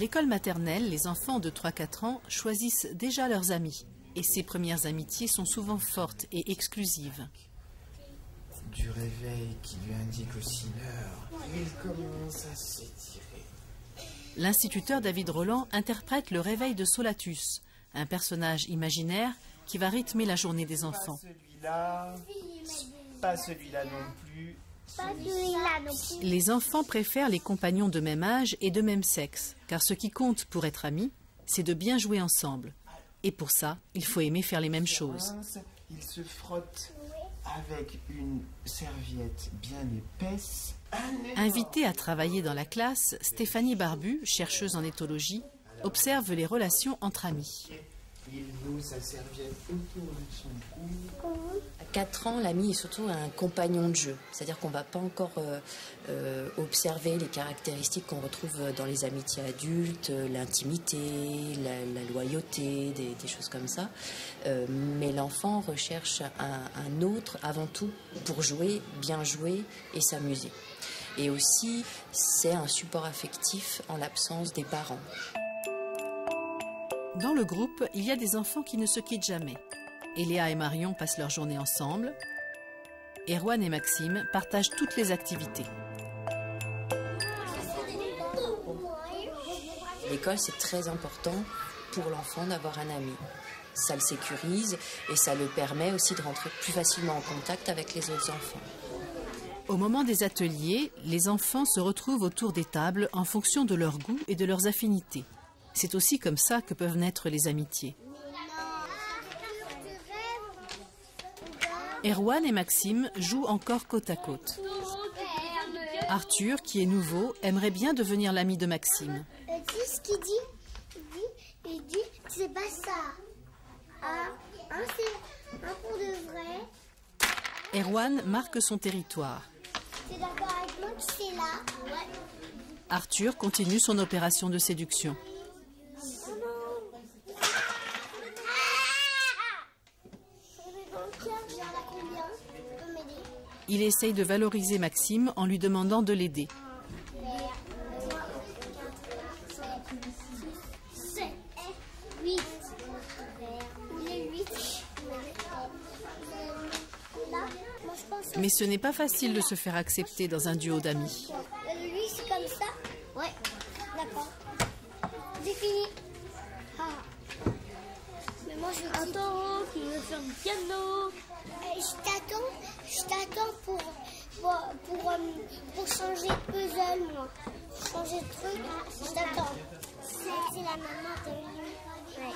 À l'école maternelle, les enfants de 3-4 ans choisissent déjà leurs amis. Et ces premières amitiés sont souvent fortes et exclusives. Du réveil qui lui indique aussi l'heure, il commence à s'étirer. L'instituteur David Roland interprète le réveil de Solatus, un personnage imaginaire qui va rythmer la journée des enfants. Pas celui-là, pas celui-là non plus. Les enfants préfèrent les compagnons de même âge et de même sexe, car ce qui compte pour être amis, c'est de bien jouer ensemble. Et pour ça, il faut aimer faire les mêmes choses. Il se frotte avec une serviette bien épaisse. Invitée à travailler dans la classe, Stéphanie Barbu, chercheuse en éthologie, observe les relations entre amis. Il serviette autour de. À 4 ans, l'ami est surtout un compagnon de jeu. C'est-à-dire qu'on ne va pas encore euh, euh, observer les caractéristiques qu'on retrouve dans les amitiés adultes, euh, l'intimité, la, loyauté, des, choses comme ça. Mais l'enfant recherche un autre avant tout pour jouer, bien jouer et s'amuser. Et aussi, c'est un support affectif en l'absence des parents. Dans le groupe, il y a des enfants qui ne se quittent jamais. Eléa et Marion passent leur journée ensemble. Erwan et Maxime partagent toutes les activités. L'école, c'est très important pour l'enfant d'avoir un ami. Ça le sécurise et ça le permet aussi de rentrer plus facilement en contact avec les autres enfants. Au moment des ateliers, les enfants se retrouvent autour des tables en fonction de leurs goûts et de leurs affinités. C'est aussi comme ça que peuvent naître les amitiés. Erwan et Maxime jouent encore côte à côte. Arthur, qui est nouveau, aimerait bien devenir l'ami de Maxime. dis ce qu'il dit? Il dit, il dit c'est pas ça. Ah, un, c'est un pour de vrai. Erwan marque son territoire. T'es d'accord avec moi que c'est là? Ouais. Arthur continue son opération de séduction. Il essaye de valoriser Maxime en lui demandant de l'aider. Mais ce n'est pas facile de se faire accepter dans un duo d'amis. Lui, c'est comme ça Ouais, d'accord. C'est fini. Ah. Mais moi, je Attends, qui veut faire du piano Je t'attends, je t'attends pour, pour, pour, euh, pour, changer de puzzle, moi. Changer de truc, je t'attends. C'est la maman de lui. Ouais.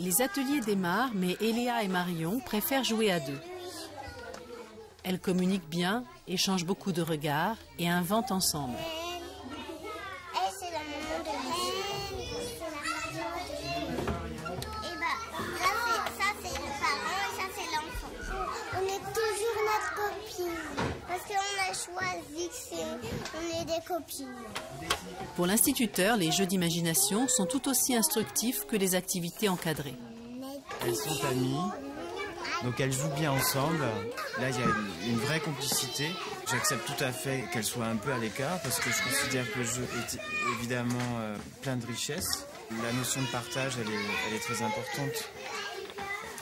Les ateliers démarrent, mais Eléa et Marion préfèrent jouer à deux. Elles communiquent bien, échangent beaucoup de regards et inventent ensemble. Pour l'instituteur, les jeux d'imagination sont tout aussi instructifs que les activités encadrées. Elles sont amies, donc elles jouent bien ensemble. Là, il y a une, une vraie complicité. J'accepte tout à fait qu'elles soient un peu à l'écart parce que je considère que le jeu est évidemment euh, plein de richesses. La notion de partage, elle est, elle est très importante.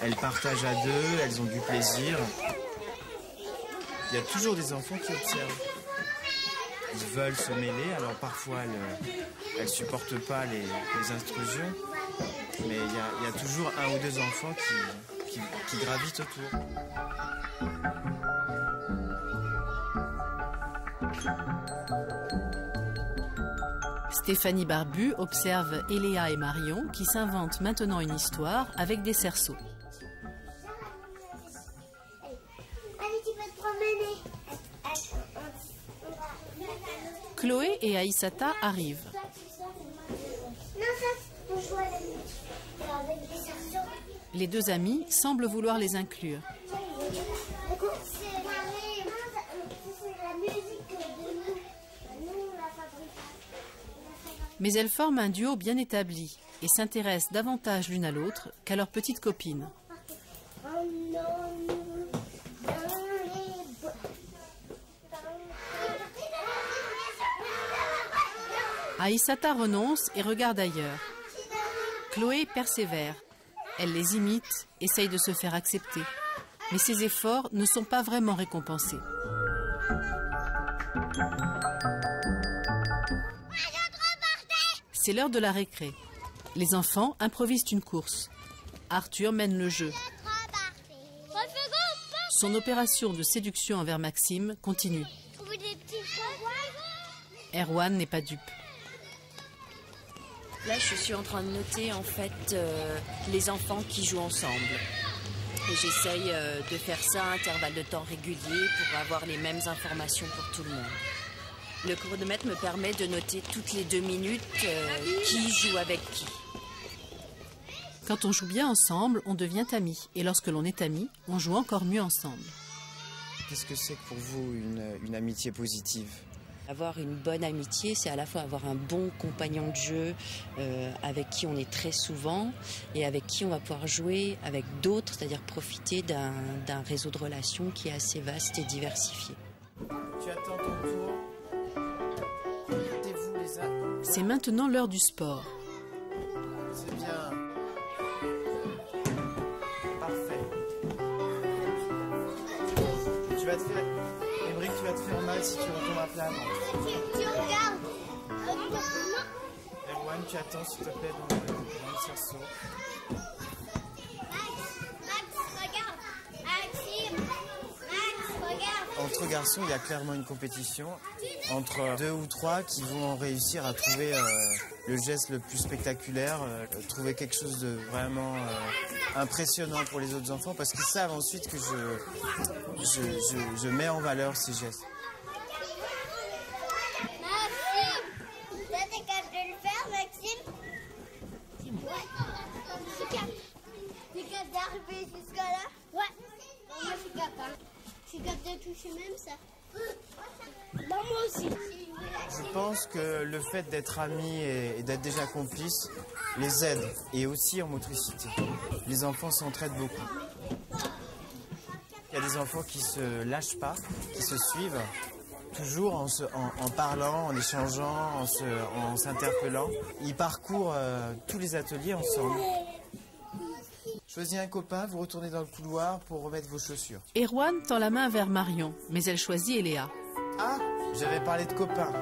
Elles partagent à deux, elles ont du plaisir. Il y a toujours des enfants qui observent. Veulent se mêler, alors parfois elles ne supportent pas les, les intrusions, mais il y, a, il y, a, toujours un ou deux enfants qui, qui, qui gravitent autour. Stéphanie Barbu observe Eléa et Marion qui s'inventent maintenant une histoire avec des cerceaux. Allez, tu vas te promener. Chloé et Aïssata arrivent. Les deux amis semblent vouloir les inclure. Mais elles forment un duo bien établi et s'intéressent davantage l'une à l'autre qu'à leur petite copine. Aïssata renonce et regarde ailleurs. Chloé persévère. Elle les imite, essaye de se faire accepter. Mais ses efforts ne sont pas vraiment récompensés. C'est l'heure de la récré. Les enfants improvisent une course. Arthur mène le jeu. Son opération de séduction envers Maxime continue. Erwan n'est pas dupe. Là, je suis en train de noter en fait euh, les enfants qui jouent ensemble. Et j'essaye euh, de faire ça à intervalles de temps réguliers pour avoir les mêmes informations pour tout le monde. Le chronomètre me permet de noter toutes les deux minutes euh, qui joue avec qui. Quand on joue bien ensemble, on devient amis. Et lorsque l'on est amis, on joue encore mieux ensemble. Qu'est-ce que c'est pour vous une amitié positive? Avoir une bonne amitié, c'est à la fois avoir un bon compagnon de jeu euh, avec qui on est très souvent et avec qui on va pouvoir jouer avec d'autres, c'est-à-dire profiter d'un réseau de relations qui est assez vaste et diversifié. C'est maintenant l'heure du sport. C'est bien. Parfait. Tu vas te faire tu vas te faire mal si tu retournes à plat. Tu, tu regardes. Erwan, tu attends s'il te plaît dans le, dans le cerceau. Entre garçons, il y a clairement une compétition entre deux ou trois qui vont réussir à trouver euh, le geste le plus spectaculaire, euh, trouver quelque chose de vraiment euh, impressionnant pour les autres enfants parce qu'ils savent ensuite que je, je, je, je mets en valeur ces gestes. Maxime, t'es capable de le faire, Maxime? Ouais. T'es capable d'arriver jusqu'à là? Ouais. Moi, je suis capable. Je suis capable de toucher même ça. Je pense que le fait d'être amis et, d'être déjà complices les aide et aussi en motricité. Les enfants s'entraident beaucoup. Il y a des enfants qui se lâchent pas, qui se suivent toujours en, en, parlant, en échangeant, en s'interpellant. Ils parcourent euh, tous les ateliers ensemble. Choisis un copain, vous retournez dans le couloir pour remettre vos chaussures. Erwan tend la main vers Marion, mais elle choisit Eléa. Ah, j'avais parlé de copain.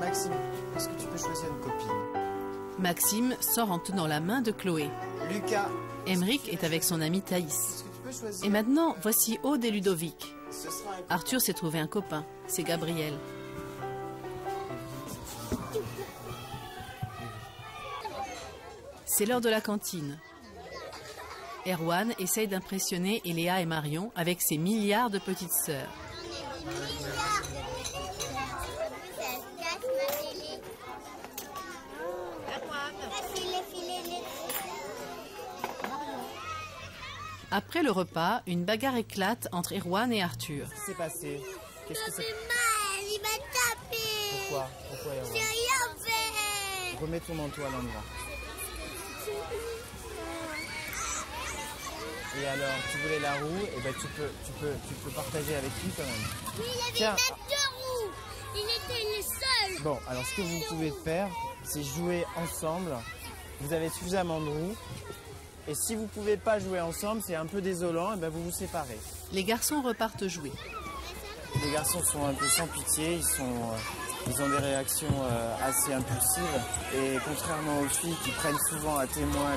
Maxime, est-ce que tu peux choisir une copine? Maxime sort en tenant la main de Chloé. Lucas. Emeric est avec son ami Thaïs. Et maintenant, voici Aude et Ludovic. Arthur s'est trouvé un copain, c'est Gabriel. C'est l'heure de la cantine. Erwan essaye d'impressionner Eléa et Marion avec ses milliards de petites sœurs. Après le repas, une bagarre éclate entre Erwan et Arthur. Qu'est-ce qui s'est passé? Qu'est-ce que c'est? Mal, il m'a tapé. Pourquoi? Pourquoi Erwan? J'ai rien fait. Remets ton manteau à l'endroit. Et alors, tu voulais la roue, et eh ben tu peux, tu peux, tu peux partager avec lui quand même. Mais il avait Tiens. deux roues. Il était le seul. Bon, alors ce que vous pouvez faire, c'est jouer ensemble. Vous avez suffisamment de roues. Et si vous ne pouvez pas jouer ensemble, c'est un peu désolant, et ben vous vous séparez. Les garçons repartent jouer. Les garçons sont un peu sans pitié, ils sont euh, ils ont des réactions euh, assez impulsives et contrairement aux filles qui prennent souvent à témoin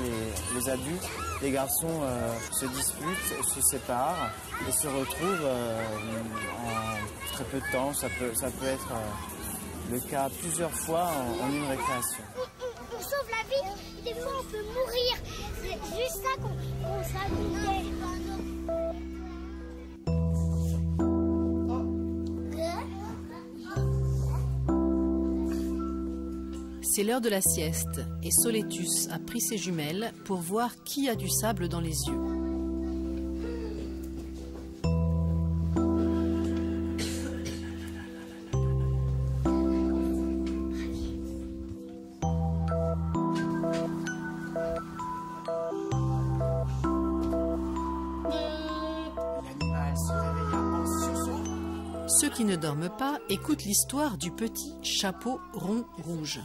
les, adultes, les garçons euh, se disputent, se séparent et se retrouvent euh, en très peu de temps. Ça peut, ça peut être le cas plusieurs fois en, une récréation. On, sauve la vie, des fois on peut mourir. C'est juste ça qu'on s'habille. C'est l'heure de la sieste et Soletus a pris ses jumelles pour voir qui a du sable dans les yeux. Ceux qui ne dorment pas écoutent l'histoire du petit chapeau rond rouge.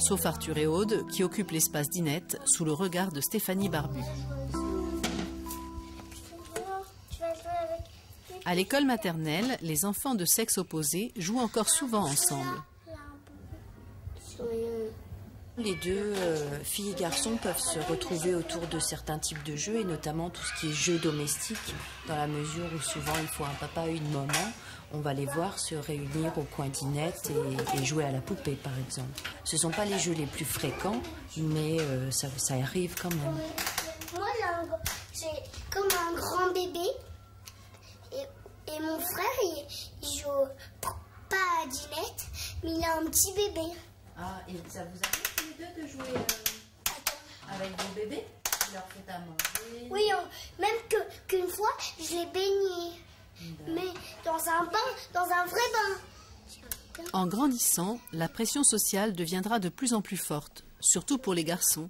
Sauf Arthur et Aude qui occupent l'espace d'Inette sous le regard de Stéphanie Barbu. À l'école maternelle, les enfants de sexe opposé jouent encore souvent ensemble. Les deux euh, filles et garçons peuvent se retrouver autour de certains types de jeux et notamment tout ce qui est jeux domestiques dans la mesure où souvent il faut un papa et une maman. On va les voir se réunir au coin d'Inette et, jouer à la poupée par exemple. Ce ne sont pas les jeux les plus fréquents mais euh, ça, arrive quand même. Moi j'ai comme un grand bébé et, mon frère il, joue pas à Dinette mais il a un petit bébé. Ah, et ça vous arrive de jouer euh, avec vos bébés? Vous leur faites à manger? Oui, même qu'une fois, je l'ai baigné. Mais dans un bain, dans un vrai bain. En grandissant, la pression sociale deviendra de plus en plus forte, surtout pour les garçons,